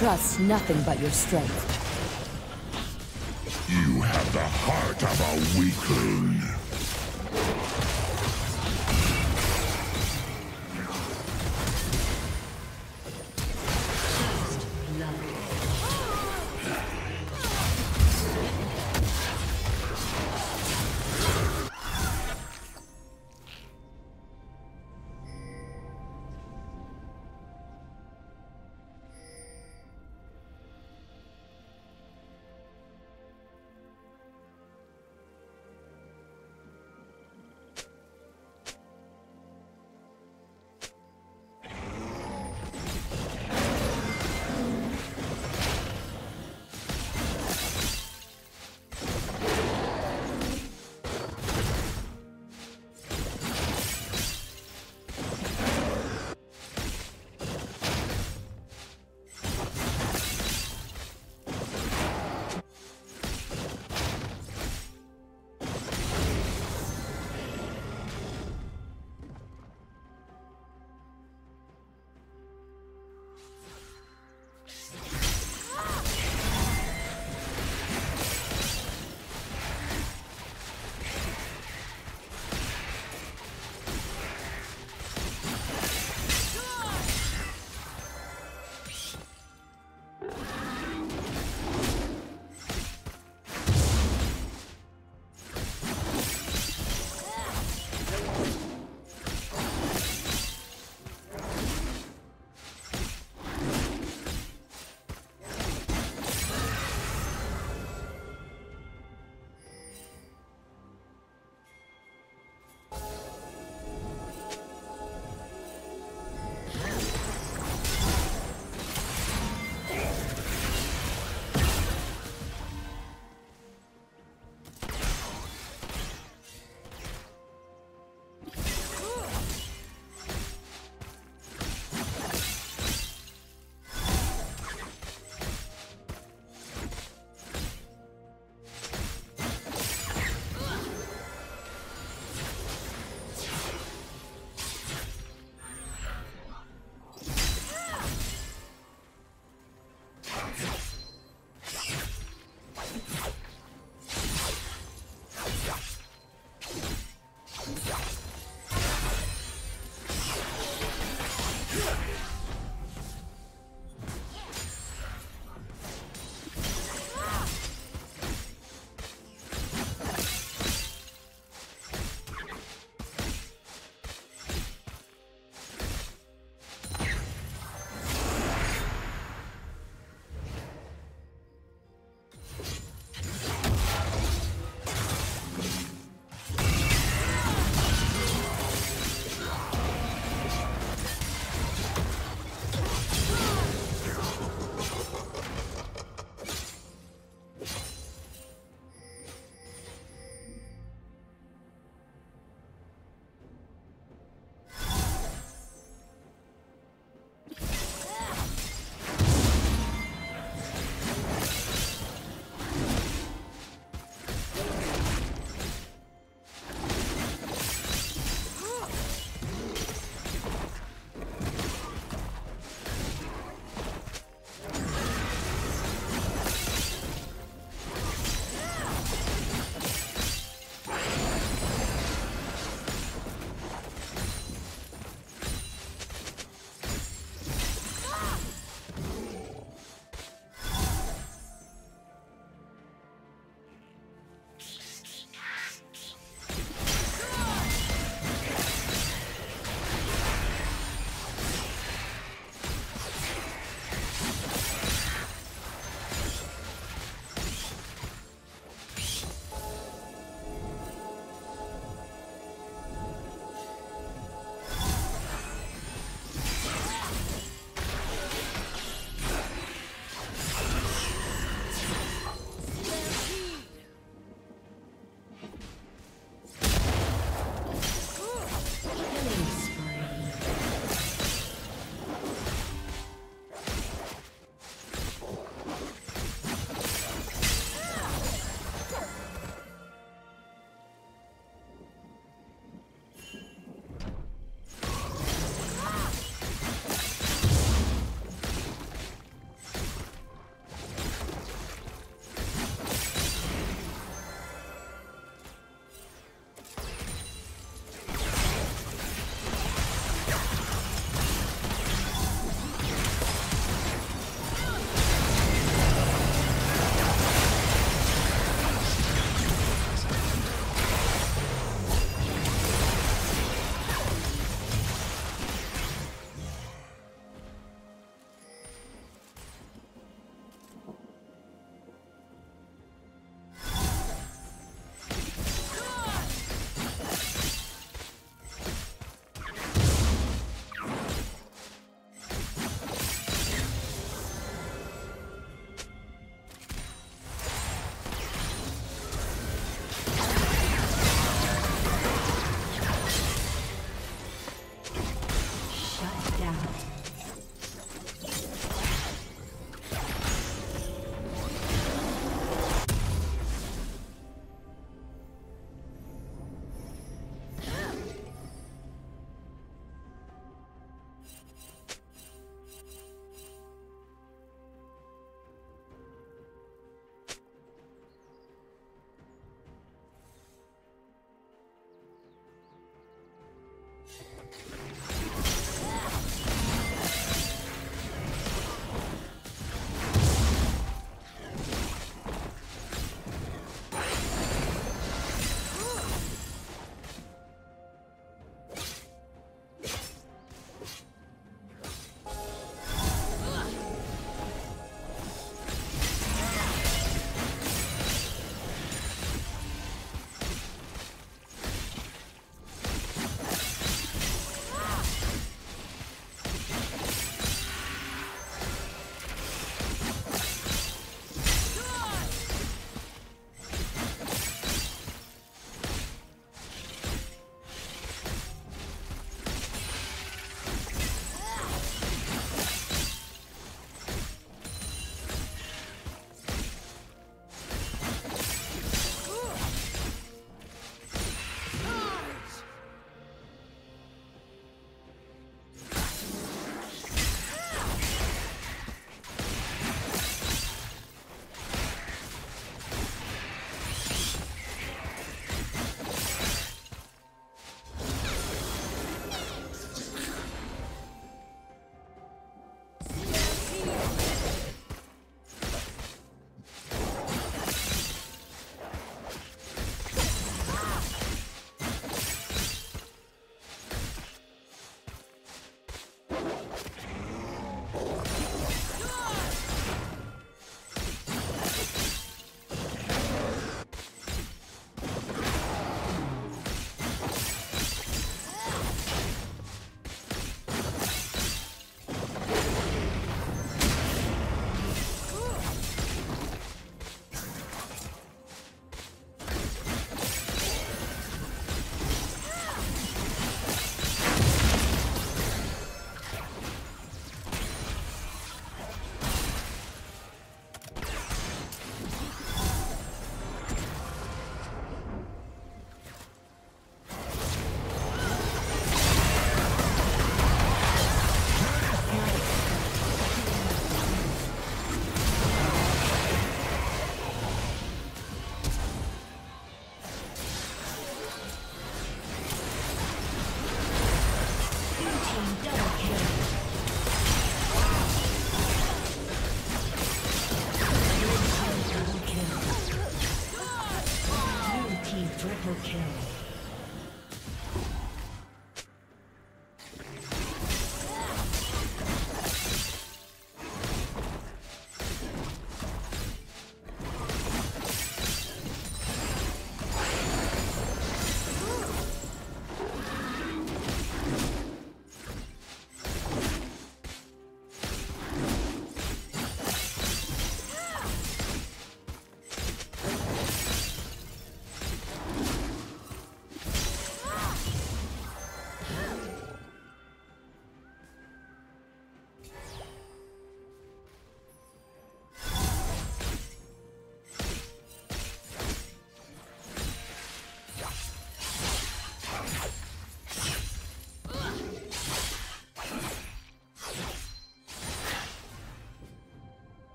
trust nothing but your strength. You have the heart of a weakling.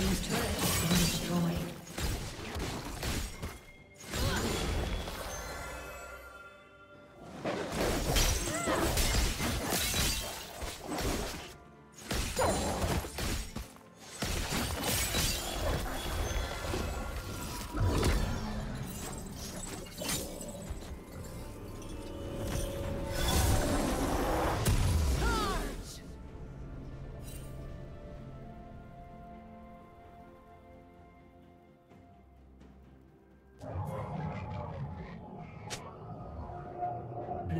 team's turret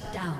Shut down.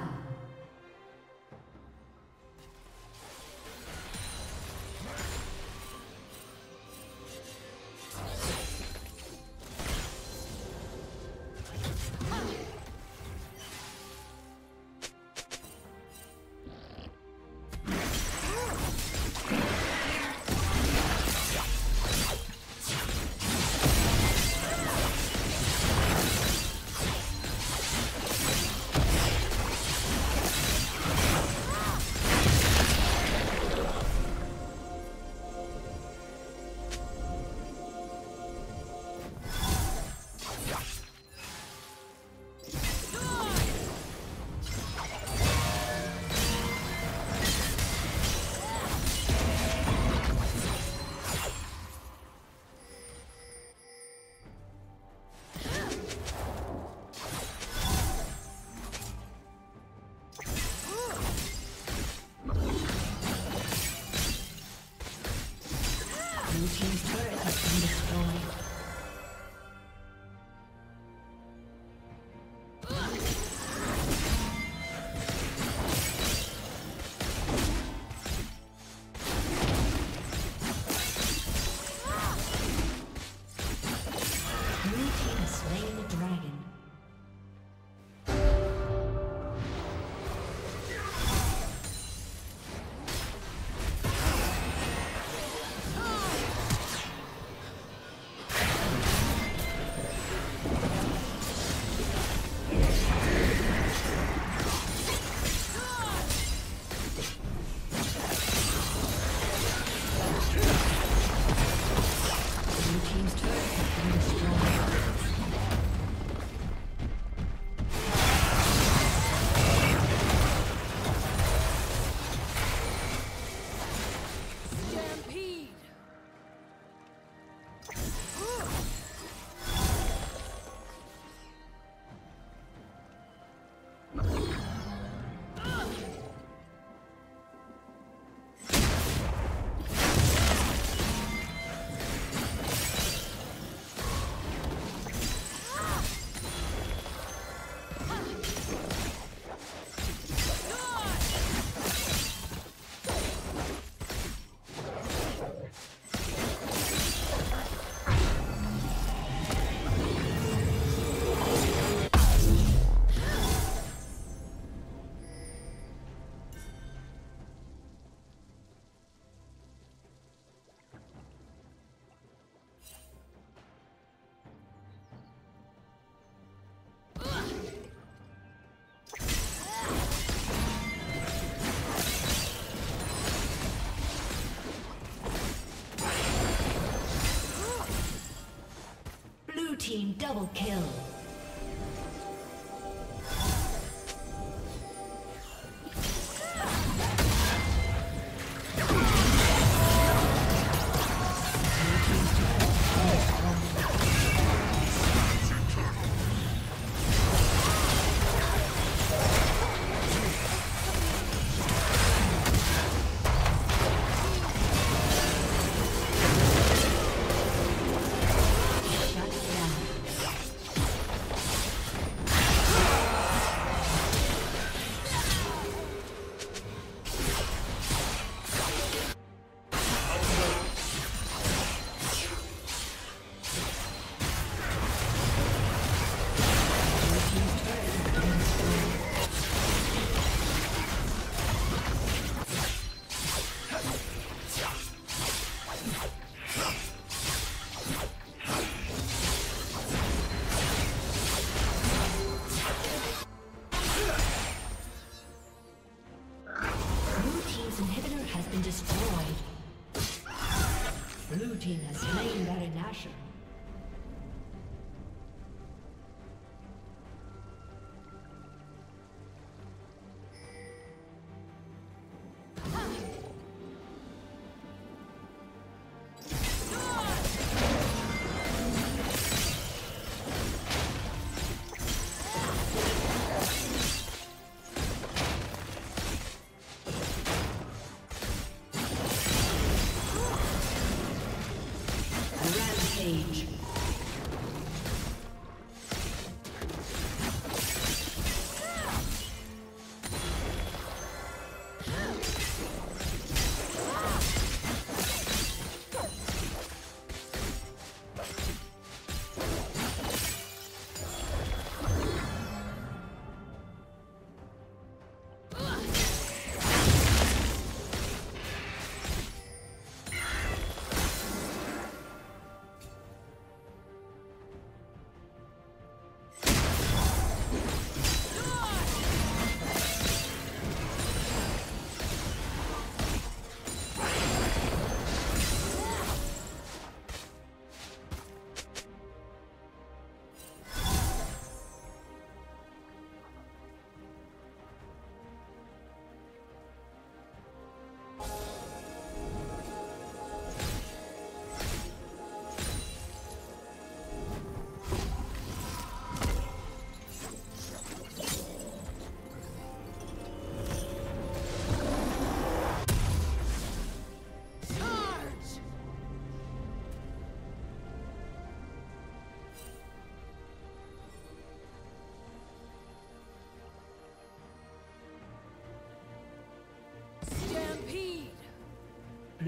Team double kill.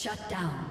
Shut down.